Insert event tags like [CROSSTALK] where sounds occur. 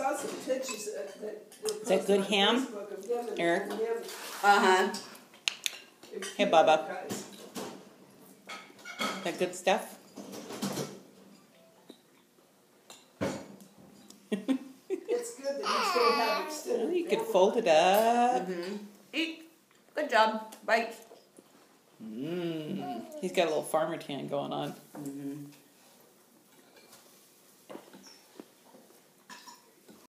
saw some pictures that, that were Is that good on ham? Facebook of him Eric? Uh huh. Hey, Bubba. guys. That good stuff? [LAUGHS] It's good that you still have extended. you could fold it up. Mm-hmm. Eat. Good job. Bite. Mmm. He's got a little farmer tan going on. Mm-hmm.